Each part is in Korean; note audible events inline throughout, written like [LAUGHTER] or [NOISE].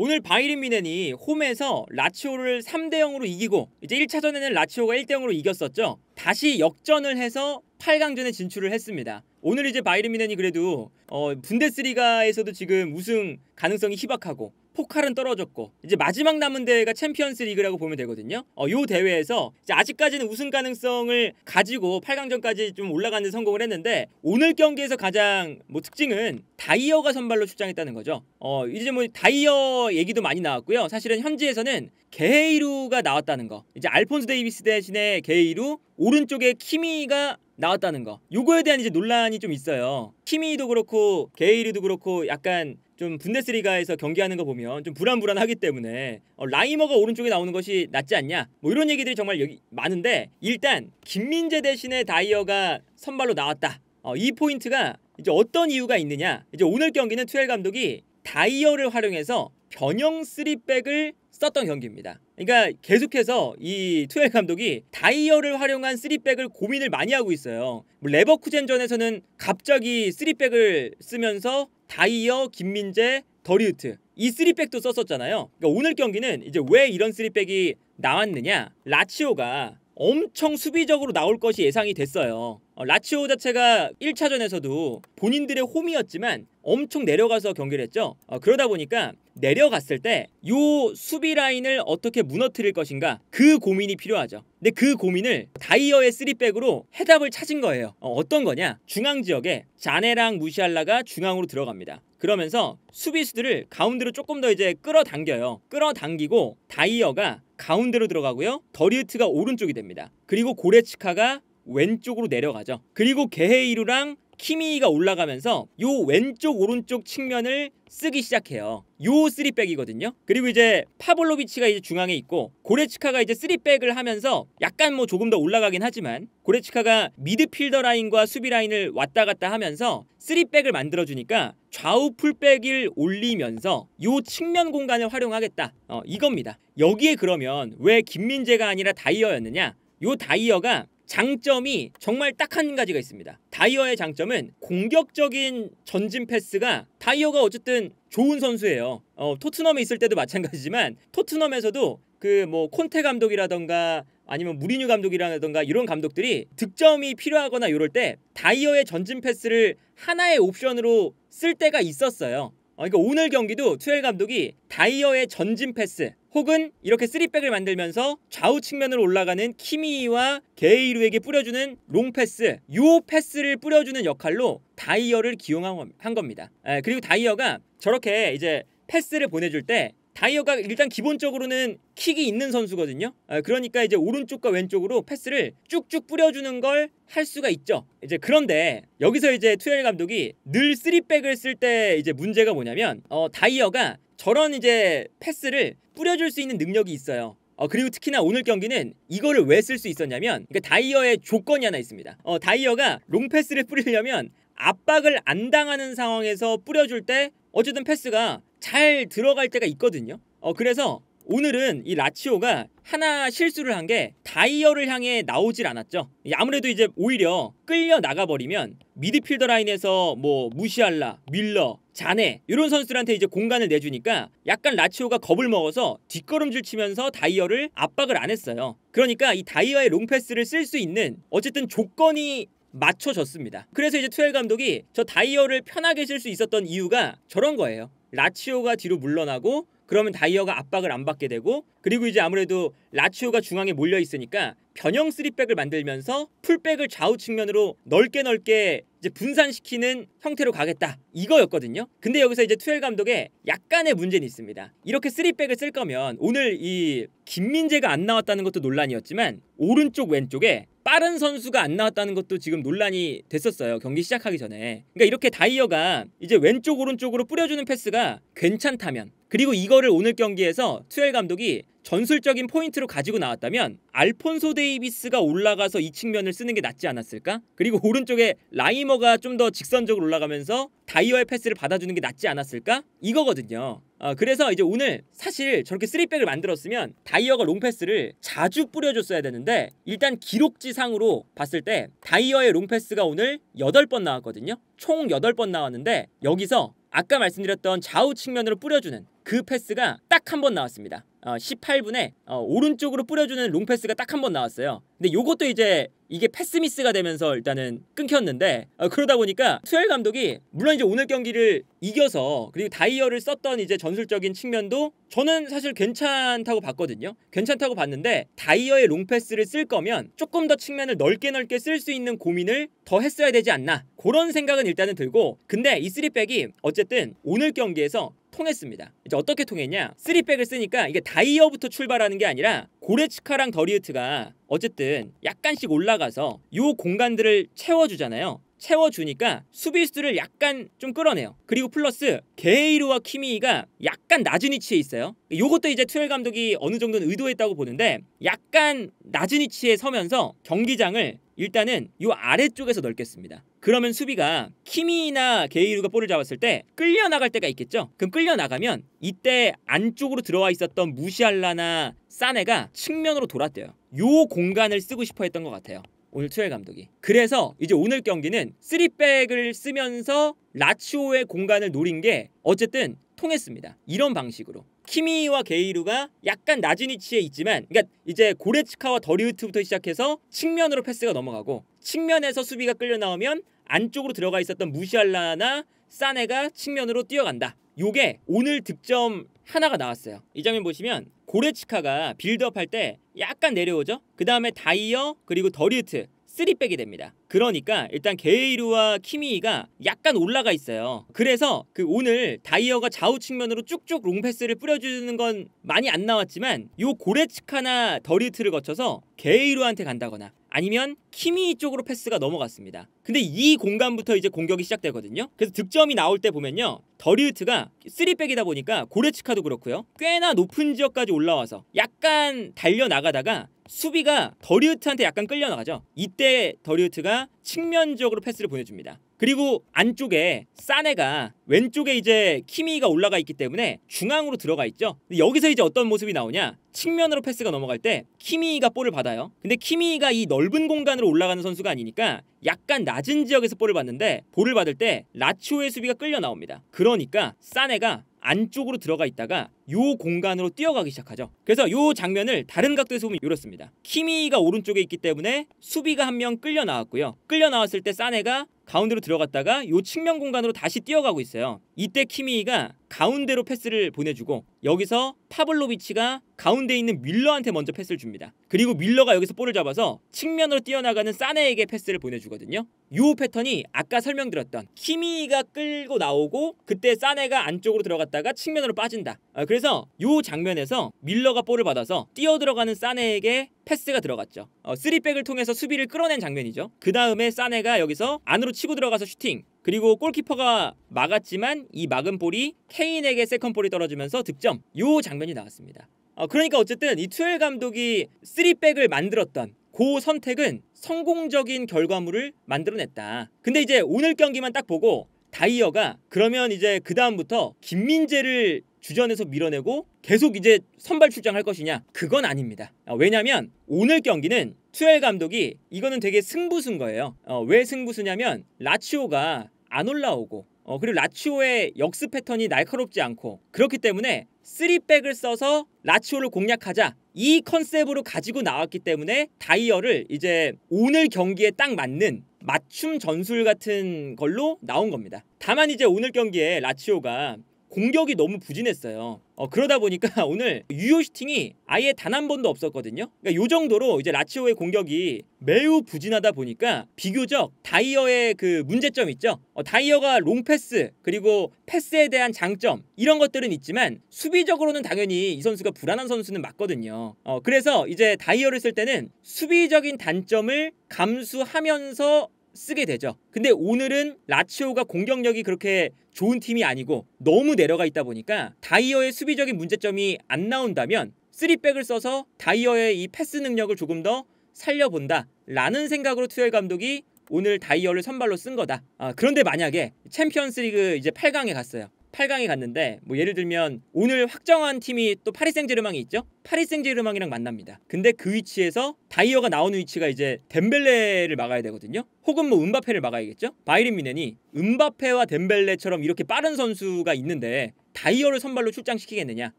오늘 바이에른 뮌헨이 홈에서 라치오를 3대 0으로 이기고 이제 1차전에는 라치오가 1대 0으로 이겼었죠. 다시 역전을 해서 8강전에 진출을 했습니다. 오늘 이제 바이에른 뮌헨이 그래도 어, 분데스리가에서도 지금 우승 가능성이 희박하고 포칼은 떨어졌고 이제 마지막 남은 대회가 챔피언스 리그라고 보면 되거든요. 어, 요 대회에서 아직까지는 우승 가능성을 가지고 8강전까지 좀 올라가는 성공을 했는데 오늘 경기에서 가장 뭐 특징은 다이어가 선발로 출장했다는 거죠. 어, 이제 뭐 다이어 얘기도 많이 나왔고요. 사실은 현지에서는 게헤이루가 나왔다는 거. 이제 알폰소 데이비스 대신에 게헤이루 오른쪽에 키미히가 나왔다는 거. 요거에 대한 이제 논란이 좀 있어요. 키미히도 그렇고 게헤이루도 그렇고 약간 좀 분데스리가에서 경기하는 거 보면 좀 불안불안하기 때문에 어, 라이머가 오른쪽에 나오는 것이 낫지 않냐 뭐 이런 얘기들이 정말 여기 많은데 일단 김민재 대신에 다이어가 선발로 나왔다 어, 이 포인트가 이제 어떤 이유가 있느냐 이제 오늘 경기는 투헬 감독이 다이어를 활용해서 변형 3백을 썼던 경기입니다. 그러니까 계속해서 이 투헬 감독이 다이어를 활용한 3백을 고민을 많이 하고 있어요. 뭐 레버쿠젠전에서는 갑자기 3백을 쓰면서 다이어, 김민재, 더리흐트 이 3백도 썼었잖아요. 그러니까 오늘 경기는 이제 왜 이런 3백이 나왔느냐? 라치오가 엄청 수비적으로 나올 것이 예상이 됐어요. 어, 라치오 자체가 1차전에서도 본인들의 홈이었지만 엄청 내려가서 경기를 했죠. 어, 그러다 보니까 내려갔을 때 요 수비 라인을 어떻게 무너뜨릴 것인가 그 고민이 필요하죠. 근데 그 고민을 다이어의 3백으로 해답을 찾은 거예요. 어, 떤 거냐? 중앙 지역에 자네랑 무시알라가 중앙으로 들어갑니다. 그러면서 수비수들을 가운데로 조금 더 이제 끌어당겨요. 끌어당기고 다이어가 가운데로 들어가고요. 더리우트가 오른쪽이 됩니다. 그리고 고레츠카가 왼쪽으로 내려가죠. 그리고 게헤이루랑 키미가 올라가면서 요 왼쪽 오른쪽 측면을 쓰기 시작해요. 요 3백이거든요. 그리고 이제 파블로비치가 이제 중앙에 있고 고레츠카가 이제 3백을 하면서 약간 뭐 조금 더 올라가긴 하지만 고레츠카가 미드필더 라인과 수비 라인을 왔다 갔다 하면서 3백을 만들어 주니까 좌우 풀백을 올리면서 요 측면 공간을 활용하겠다. 어, 이겁니다. 여기에 그러면 왜 김민재가 아니라 다이어였느냐? 요 다이어가 장점이 정말 딱 한 가지가 있습니다. 다이어의 장점은 공격적인 전진 패스가 다이어가 어쨌든 좋은 선수예요. 어, 토트넘에 있을 때도 마찬가지지만 토트넘에서도 그 뭐 콘테 감독이라던가 아니면 무리뉴 감독이라던가 이런 감독들이 득점이 필요하거나 이럴 때 다이어의 전진 패스를 하나의 옵션으로 쓸 때가 있었어요. 어, 그러니까 오늘 경기도 투헬 감독이 다이어의 전진 패스 혹은 이렇게 3백을 만들면서 좌우 측면으로 올라가는 키미히와 게헤이루에게 뿌려주는 롱 패스 요 패스를 뿌려주는 역할로 다이어를 기용한 겁니다. 에, 그리고 다이어가 저렇게 이제 패스를 보내줄 때 다이어가 일단 기본적으로는 킥이 있는 선수거든요. 아, 그러니까 이제 오른쪽과 왼쪽으로 패스를 쭉쭉 뿌려주는 걸 할 수가 있죠. 이제 그런데 여기서 이제 투헬 감독이 늘 3백을 쓸 때 이제 문제가 뭐냐면 어, 다이어가 저런 이제 패스를 뿌려줄 수 있는 능력이 있어요. 어, 그리고 특히나 오늘 경기는 이거를 왜 쓸 수 있었냐면 그러니까 다이어의 조건이 하나 있습니다. 어, 다이어가 롱패스를 뿌리려면 압박을 안 당하는 상황에서 뿌려줄 때 어쨌든 패스가 잘 들어갈 때가 있거든요. 어, 그래서 오늘은 이 라치오가 하나 실수를 한 게 다이어를 향해 나오질 않았죠. 아무래도 이제 오히려 끌려 나가버리면 미드필더 라인에서 뭐 무시알라, 뮐러, 자네 이런 선수들한테 이제 공간을 내주니까 약간 라치오가 겁을 먹어서 뒷걸음질 치면서 다이어를 압박을 안 했어요. 그러니까 이 다이어의 롱패스를 쓸 수 있는 어쨌든 조건이 맞춰졌습니다. 그래서 이제 투헬 감독이 저 다이어를 편하게 쓸 수 있었던 이유가 저런 거예요. 라치오가 뒤로 물러나고 그러면 다이어가 압박을 안 받게 되고 그리고 이제 아무래도 라치오가 중앙에 몰려 있으니까 변형 3백을 만들면서 풀백을 좌우 측면으로 넓게 넓게 이제 분산시키는 형태로 가겠다 이거였거든요. 근데 여기서 이제 투헬 감독의 약간의 문제는 있습니다. 이렇게 3백을 쓸 거면 오늘 이 김민재가 안 나왔다는 것도 논란이었지만 오른쪽 왼쪽에 빠른 선수가 안 나왔다는 것도 지금 논란이 됐었어요. 경기 시작하기 전에. 그러니까 이렇게 다이어가 이제 왼쪽 오른쪽으로 뿌려주는 패스가 괜찮다면 그리고 이거를 오늘 경기에서 투헬 감독이 전술적인 포인트로 가지고 나왔다면 알폰소 데이비스가 올라가서 이 측면을 쓰는 게 낫지 않았을까? 그리고 오른쪽에 라이머가 좀 더 직선적으로 올라가면서 다이어의 패스를 받아주는 게 낫지 않았을까? 이거거든요. 어, 그래서 이제 오늘 사실 저렇게 3백을 만들었으면 다이어가 롱패스를 자주 뿌려줬어야 되는데 일단 기록지상으로 봤을 때 다이어의 롱패스가 오늘 8번 나왔거든요. 총 8번 나왔는데 여기서 아까 말씀드렸던 좌우 측면으로 뿌려주는 그 패스가 딱 한 번 나왔습니다. 어, 18분에 어, 오른쪽으로 뿌려주는 롱 패스가 딱 한 번 나왔어요. 근데 요것도 이제 이게 패스 미스가 되면서 일단은 끊겼는데 어, 그러다 보니까 투헬 감독이 물론 이제 오늘 경기를 이겨서 그리고 다이어를 썼던 이제 전술적인 측면도 저는 사실 괜찮다고 봤거든요. 괜찮다고 봤는데 다이어의 롱 패스를 쓸 거면 조금 더 측면을 넓게 넓게 쓸 수 있는 고민을 더 했어야 되지 않나 그런 생각은 일단은 들고 근데 이 쓰리백이 어쨌든 오늘 경기에서 통했습니다. 이제 어떻게 통했냐? 3백을 쓰니까 이게 다이어부터 출발하는 게 아니라 고레츠카랑 더리흐트가 어쨌든 약간씩 올라가서 요 공간들을 채워주잖아요. 채워주니까 수비수를 약간 좀 끌어내요. 그리고 플러스 게헤이루와 키미히가 약간 낮은 위치에 있어요. 요것도 이제 투헬 감독이 어느 정도는 의도했다고 보는데 약간 낮은 위치에 서면서 경기장을 일단은 요 아래쪽에서 넓혔습니다. 그러면 수비가 키미히나 게헤이루가 볼을 잡았을 때 끌려 나갈 때가 있겠죠. 그럼 끌려 나가면 이때 안쪽으로 들어와 있었던 무시알라나 사네가 측면으로 돌았대요. 요 공간을 쓰고 싶어 했던 것 같아요. 오늘 투헬 감독이. 그래서 이제 오늘 경기는 3백을 쓰면서 라치오의 공간을 노린 게 어쨌든 통했습니다. 이런 방식으로. 키미히와 게헤이루가 약간 낮은 위치에 있지만 그러니까 이제 고레츠카와 더리흐트부터 시작해서 측면으로 패스가 넘어가고 측면에서 수비가 끌려 나오면 안쪽으로 들어가 있었던 무시알라나 사네가 측면으로 뛰어간다. 요게 오늘 득점 하나가 나왔어요. 이 장면 보시면 고레츠카가 빌드업 할 때 약간 내려오죠. 그 다음에 다이어 그리고 더리흐트 3백이 됩니다. 그러니까 일단 게헤이루와 키미히가 약간 올라가 있어요. 그래서 그 오늘 다이어가 좌우 측면으로 쭉쭉 롱패스를 뿌려주는 건 많이 안 나왔지만 요 고레츠카나 더리흐트를 거쳐서 게헤이루한테 간다거나 아니면 키미히 쪽으로 패스가 넘어갔습니다. 근데 이 공간부터 이제 공격이 시작되거든요. 그래서 득점이 나올 때 보면요. 더리흐트가 3백이다 보니까 고레츠카도 그렇고요. 꽤나 높은 지역까지 올라와서 약간 달려나가다가 수비가 더리흐트한테 약간 끌려나가죠. 이때 더리흐트가 측면 쪽으로 패스를 보내줍니다. 그리고 안쪽에 사네가 왼쪽에 이제 키미히가 올라가 있기 때문에 중앙으로 들어가 있죠. 여기서 이제 어떤 모습이 나오냐? 측면으로 패스가 넘어갈 때 키미히가 볼을 받아요. 근데 키미히가 이 넓은 공간으로 올라가는 선수가 아니니까 약간 낮은 지역에서 볼을 받는데 볼을 받을 때 라치오의 수비가 끌려 나옵니다. 그러니까 사네가 안쪽으로 들어가 있다가 요 공간으로 뛰어가기 시작하죠. 그래서 요 장면을 다른 각도에서 보면 이렇습니다. 키미히가 오른쪽에 있기 때문에 수비가 한 명 끌려 나왔고요. 끌려 나왔을 때 사네가 가운데로 들어갔다가 요 측면 공간으로 다시 뛰어가고 있어요. 이때 키미히가 가운데로 패스를 보내주고 여기서 파블로비치가 가운데 있는 뮐러한테 먼저 패스를 줍니다. 그리고 뮐러가 여기서 볼을 잡아서 측면으로 뛰어나가는 사네에게 패스를 보내주거든요. 요 패턴이 아까 설명드렸던 키미히가 끌고 나오고 그때 사네가 안쪽으로 들어갔다가 측면으로 빠진다. 아, 그래서 요 장면에서 뮐러가 볼을 받아서 뛰어 들어가는 사네에게 패스가 들어갔죠. 어, 3백을 통해서 수비를 끌어낸 장면이죠. 그 다음에 사네가 여기서 안으로 치고 들어가서 슈팅 그리고 골키퍼가 막았지만 이 막은 볼이 케인에게 세컨볼이 떨어지면서 득점 요 장면이 나왔습니다. 어, 그러니까 어쨌든 이 투헬 감독이 3백을 만들었던 그 선택은 성공적인 결과물을 만들어냈다. 근데 이제 오늘 경기만 딱 보고 다이어가 그러면 이제 그 다음부터 김민재를 주전에서 밀어내고 계속 이제 선발 출장할 것이냐? 그건 아닙니다. 어, 왜냐면 오늘 경기는 투엘 감독이 이거는 되게 승부수인 거예요. 어, 왜 승부수냐면 라치오가 안 올라오고 어, 그리고 라치오의 역습 패턴이 날카롭지 않고 그렇기 때문에 3백을 써서 라치오를 공략하자 이 컨셉으로 가지고 나왔기 때문에 다이어를 이제 오늘 경기에 딱 맞는 맞춤 전술 같은 걸로 나온 겁니다. 다만 이제 오늘 경기에 라치오가 공격이 너무 부진했어요. 어, 그러다 보니까 [LAUGHS] 오늘 유효 슈팅이 아예 단 한 번도 없었거든요. 그러니까 요 정도로 이제 라치오의 공격이 매우 부진하다 보니까 비교적 다이어의 그 문제점 있죠. 어, 다이어가 롱 패스 그리고 패스에 대한 장점 이런 것들은 있지만 수비적으로는 당연히 이 선수가 불안한 선수는 맞거든요. 어, 그래서 이제 다이어를 쓸 때는 수비적인 단점을 감수하면서 쓰게 되죠. 근데 오늘은 라치오가 공격력이 그렇게 좋은 팀이 아니고 너무 내려가 있다 보니까 다이어의 수비적인 문제점이 안 나온다면 3백을 써서 다이어의 이 패스 능력을 조금 더 살려본다 라는 생각으로 투헬 감독이 오늘 다이어를 선발로 쓴 거다. 아, 그런데 만약에 챔피언스리그 이제 8강에 갔어요. 8강에 갔는데 뭐 예를 들면 오늘 확정한 팀이 또 파리 생제르맹이 있죠. 파리 생제르맹이랑 만납니다. 근데 그 위치에서 다이어가 나오는 위치가 이제 뎀벨레를 막아야 되거든요. 혹은 뭐 음바페를 막아야겠죠. 바이에른 뮌헨이 음바페와 뎀벨레처럼 이렇게 빠른 선수가 있는데 다이어를 선발로 출장시키겠느냐?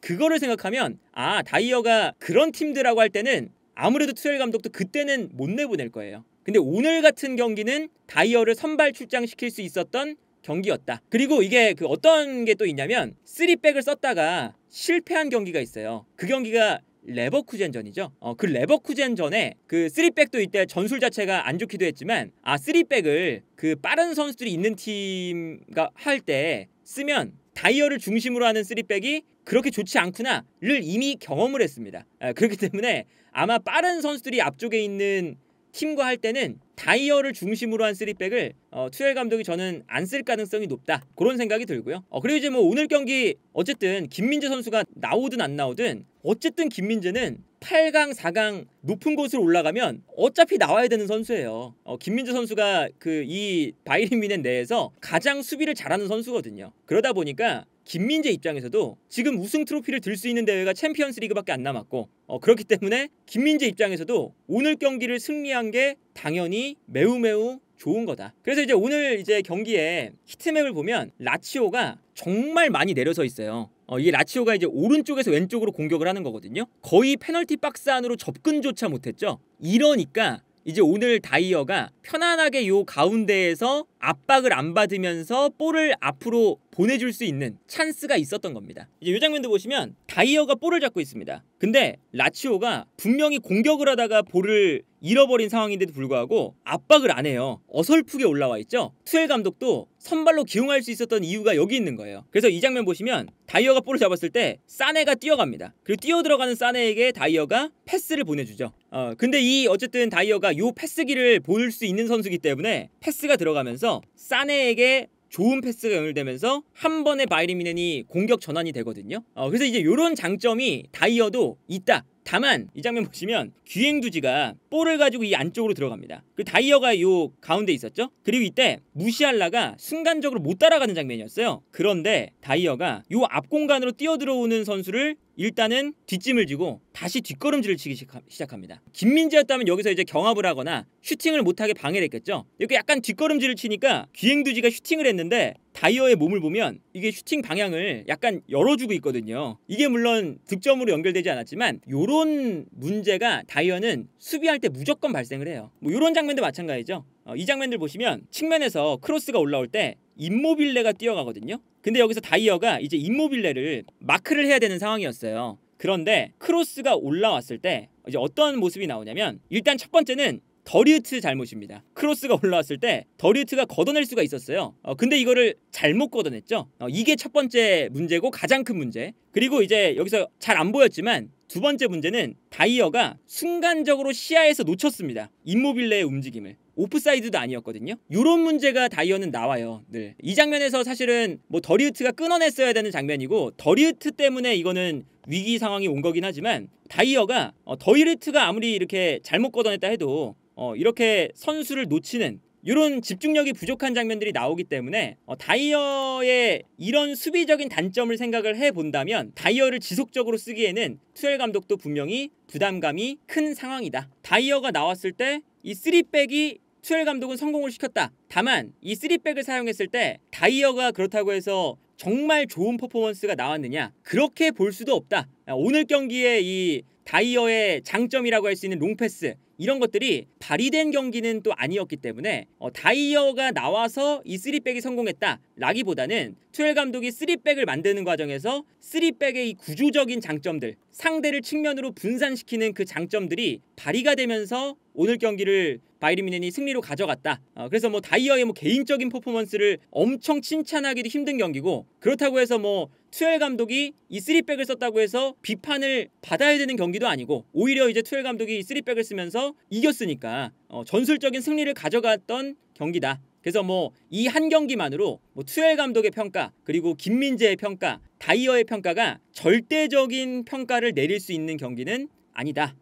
그거를 생각하면 아 다이어가 그런 팀들하고 할 때는 아무래도 투헬 감독도 그때는 못 내보낼 거예요. 근데 오늘 같은 경기는 다이어를 선발 출장시킬 수 있었던 경기였다. 그리고 이게 그 어떤 게 또 있냐면 3백을 썼다가 실패한 경기가 있어요. 그 경기가 레버쿠젠전이죠. 어, 그 레버쿠젠전에 그 3백도 이때 전술 자체가 안 좋기도 했지만 아 3백을 그 빠른 선수들이 있는 팀과 할 때 쓰면 다이어를 중심으로 하는 3백이 그렇게 좋지 않구나를 이미 경험을 했습니다. 아, 그렇기 때문에 아마 빠른 선수들이 앞쪽에 있는 팀과 할 때는 다이어를 중심으로 한 three back을 어, 투엘 감독이 저는 안 쓸 가능성이 높다 그런 생각이 들고요. 어, 그리고 이제 뭐 오늘 경기 어쨌든 김민재 선수가 나오든 안 나오든 어쨌든 김민재는 8강, 4강 높은 곳으로 올라가면 어차피 나와야 되는 선수예요. 어, 김민재 선수가 그 이 바이에른 뮌헨 내에서 가장 수비를 잘하는 선수거든요. 그러다 보니까 김민재 입장에서도 지금 우승 트로피를 들 수 있는 대회가 챔피언스 리그밖에 안 남았고 어, 그렇기 때문에 김민재 입장에서도 오늘 경기를 승리한 게 당연히 매우 매우 좋은 거다. 그래서 이제 오늘 이제 경기에 heat map을 보면 라치오가 정말 많이 내려서 있어요. 어, 이 라치오가 이제 오른쪽에서 왼쪽으로 공격을 하는 거거든요. 거의 페널티 박스 안으로 접근조차 못했죠. 이러니까 이제 오늘 다이어가 편안하게 요 가운데에서 압박을 안 받으면서 볼을 앞으로 보내줄 수 있는 찬스가 있었던 겁니다. 이제 이 장면도 보시면 다이어가 볼을 잡고 있습니다. 근데 라치오가 분명히 공격을 하다가 볼을 잃어버린 상황인데도 불구하고 압박을 안 해요. 어설프게 올라와 있죠. 투엘 감독도 선발로 기용할 수 있었던 이유가 여기 있는 거예요. 그래서 이 장면 보시면 다이어가 볼을 잡았을 때 사네가 뛰어갑니다. 그리고 뛰어 들어가는 사네에게 다이어가 패스를 보내주죠. 어 근데 이 어쨌든 다이어가 요 패스 길을 볼 수 있는 선수기 때문에 패스가 들어가면서 사네에게 좋은 패스가 연결되면서 한 번에 바이에른 뮌헨이 공격 전환이 되거든요. 어, 그래서 이제 이런 장점이 다이어도 있다. 다만 이 장면 보시면 귀엥두지가 볼을 가지고 이 안쪽으로 들어갑니다. 그 다이어가 요 가운데 있었죠. 그리고 이때 무시알라가 순간적으로 못 따라가는 장면이었어요. 그런데 다이어가 요 앞 공간으로 뛰어 들어오는 선수를 일단은 뒷짐을 지고 다시 뒷걸음질을 치기 시작합니다. 김민재였다면 여기서 이제 경합을 하거나 슈팅을 못하게 방해를 했겠죠. 이렇게 약간 뒷걸음질을 치니까 귀엥두지가 슈팅을 했는데 다이어의 몸을 보면 이게 슈팅 방향을 약간 열어주고 있거든요. 이게 물론 득점으로 연결되지 않았지만 요런 문제가 다이어는 수비할 때 무조건 발생을 해요. 뭐 요런 장면도 마찬가지죠. 어, 이 장면들 보시면 측면에서 크로스가 올라올 때 임모빌레가 뛰어가거든요. 근데 여기서 다이어가 이제 임모빌레를 마크를 해야 되는 상황이었어요. 그런데 크로스가 올라왔을 때 이제 어떤 모습이 나오냐면 일단 첫 번째는 더리흐트 잘못입니다. 크로스가 올라왔을 때 더리흐트가 걷어낼 수가 있었어요. 어, 근데 이거를 잘못 걷어냈죠. 어, 이게 첫 번째 문제고 가장 큰 문제. 그리고 이제 여기서 잘 안 보였지만 두 번째 문제는 다이어가 순간적으로 시야에서 놓쳤습니다. 임모빌레의 움직임을. 오프사이드도 아니었거든요. 이런 문제가 다이어는 나와요. 늘. 이 장면에서 사실은 뭐 더리흐트가 끊어냈어야 되는 장면이고 더리흐트 때문에 이거는 위기 상황이 온 거긴 하지만 다이어가 어, 더리흐트가 아무리 이렇게 잘못 걷어냈다 해도 어, 이렇게 선수를 놓치는 이런 집중력이 부족한 장면들이 나오기 때문에 어, 다이어의 이런 수비적인 단점을 생각을 해본다면 다이어를 지속적으로 쓰기에는 투엘 감독도 분명히 부담감이 큰 상황이다. 다이어가 나왔을 때 이 3백이 투엘 감독은 성공을 시켰다. 다만 이 3백을 사용했을 때 다이어가 그렇다고 해서 정말 좋은 퍼포먼스가 나왔느냐 그렇게 볼 수도 없다. 오늘 경기에 이 다이어의 장점이라고 할 수 있는 롱패스 이런 것들이 발휘된 경기는 또 아니었기 때문에 어, 다이어가 나와서 이 3백이 성공했다 라기보다는 투엘 감독이 3백을 만드는 과정에서 3백의 이 구조적인 장점들 상대를 측면으로 분산시키는 그 장점들이 발휘가 되면서 오늘 경기를 바이에른 뮌헨이 승리로 가져갔다. 어, 그래서 뭐 다이어의 뭐 개인적인 퍼포먼스를 엄청 칭찬하기도 힘든 경기고 그렇다고 해서 뭐 투엘 감독이 이 3백을 썼다고 해서 비판을 받아야 되는 경기도 아니고 오히려 이제 투엘 감독이 이 3백을 쓰면서 이겼으니까 어, 전술적인 승리를 가져갔던 경기다. 그래서 뭐 이 한 경기만으로 뭐 투엘 감독의 평가 그리고 김민재의 평가 다이어의 평가가 절대적인 평가를 내릴 수 있는 경기는 아니다.